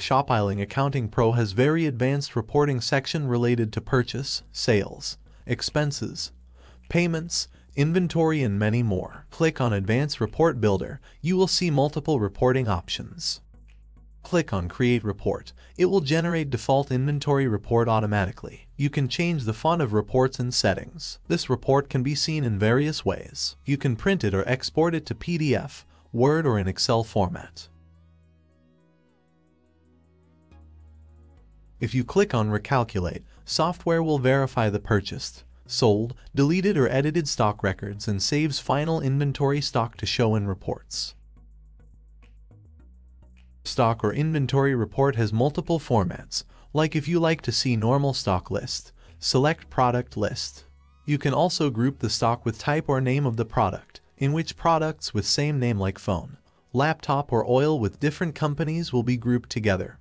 Shopiling Accounting Pro has very advanced reporting section related to purchase, sales, expenses, payments, inventory and many more. Click on Advanced Report Builder, you will see multiple reporting options. Click on Create Report. It will generate default inventory report automatically. You can change the font of reports and settings. This report can be seen in various ways. You can print it or export it to PDF, Word or in Excel format. If you click on Recalculate, software will verify the purchased, sold, deleted or edited stock records and saves final inventory stock to show in reports. Stock or inventory report has multiple formats, like if you like to see normal stock list, select product list. You can also group the stock with type or name of the product, in which products with same name like phone, laptop or oil with different companies will be grouped together,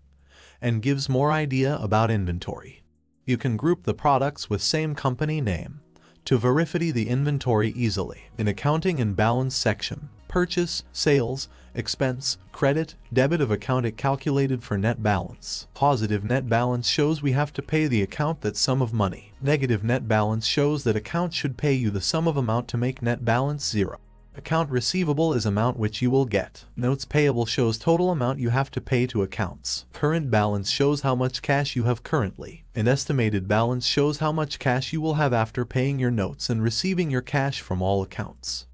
and gives more idea about inventory. You can group the products with same company name to verify the inventory easily. In accounting and balance section, purchase, sales, expense, credit, debit of account it calculated for net balance. Positive net balance shows we have to pay the account that sum of money. Negative net balance shows that account should pay you the sum of amount to make net balance zero. Account receivable is amount which you will get. Notes payable shows total amount you have to pay to accounts. Current balance shows how much cash you have currently. An estimated balance shows how much cash you will have after paying your notes and receiving your cash from all accounts.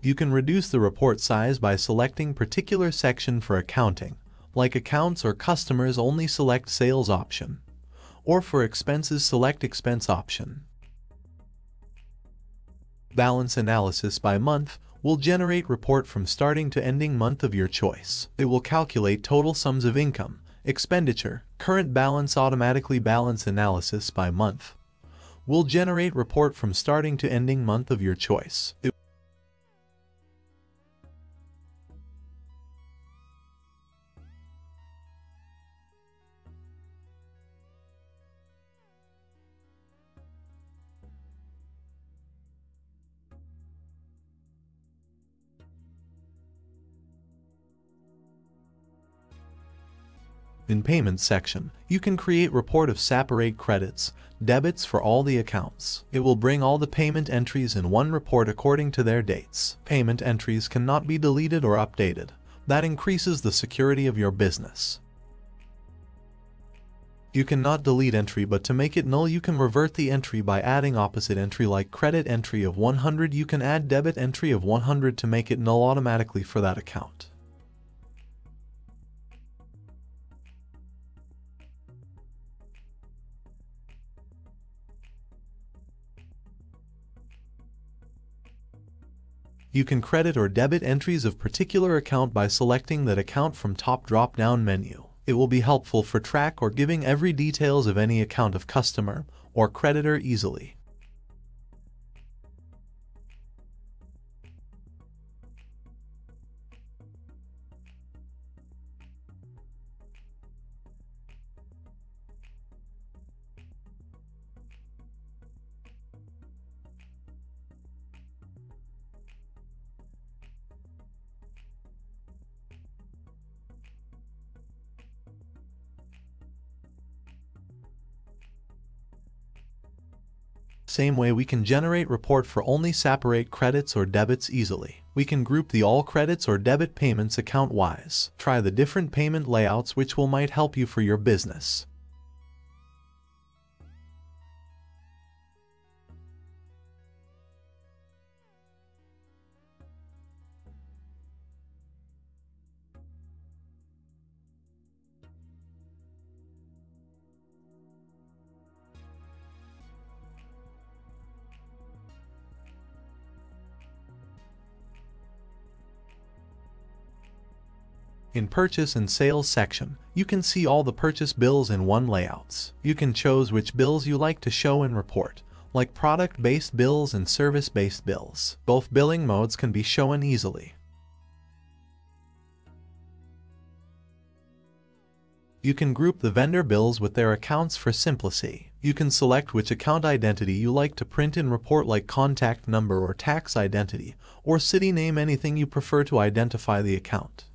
You can reduce the report size by selecting particular section for accounting, like accounts or customers only select sales option, or for expenses select expense option. Balance analysis by month will generate report from starting to ending month of your choice. It will calculate total sums of income, expenditure, current balance automatically balance analysis by month. Will generate report from starting to ending month of your choice. It In Payments section, you can create report of separate credits, debits for all the accounts. It will bring all the payment entries in one report according to their dates. Payment entries cannot be deleted or updated. That increases the security of your business. You cannot delete entry but to make it null you can revert the entry by adding opposite entry like credit entry of 100 you can add debit entry of 100 to make it null automatically for that account. You can credit or debit entries of particular account by selecting that account from top drop-down menu. It will be helpful for track or giving every details of any account of customer or creditor easily. Same way we can generate report for only separate credits or debits easily. We can group the all credits or debit payments account-wise. Try the different payment layouts which will might help you for your business. In Purchase and Sales section, you can see all the purchase bills in one layouts. You can choose which bills you like to show and report, like product-based bills and service-based bills. Both billing modes can be shown easily. You can group the vendor bills with their accounts for simplicity. You can select which account identity you like to print in report like contact number or tax identity, or city name anything you prefer to identify the account.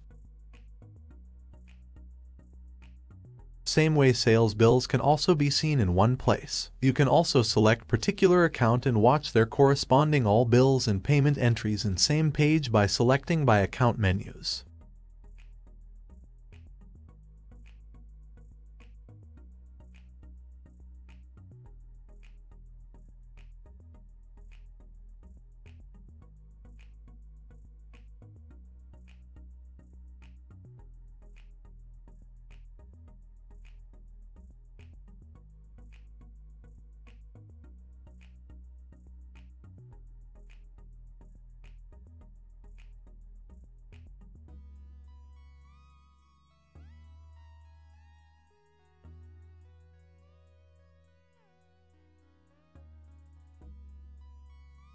Same way sales bills can also be seen in one place. You can also select particular account and watch their corresponding all bills and payment entries in same page by selecting by account menus.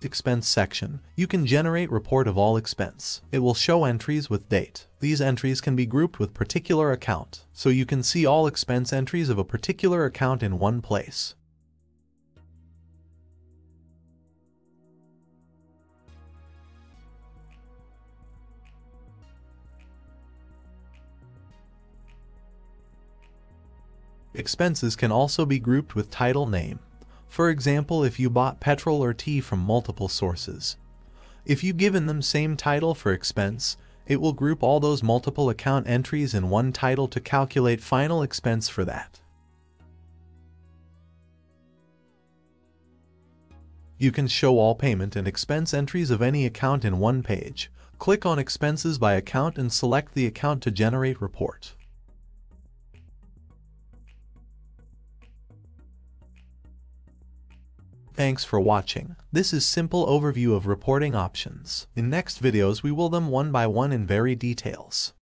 Expense section, you can generate report of all expense. It will show entries with date. These entries can be grouped with particular account, so you can see all expense entries of a particular account in one place. Expenses can also be grouped with title name. For example, if you bought petrol or tea from multiple sources. If you given them same title for expense, it will group all those multiple account entries in one title to calculate final expense for that. You can show all payment and expense entries of any account in one page. Click on Expenses by Account and select the account to generate report. Thanks for watching. This is simple overview of reporting options. In next videos we will them one by one in very details.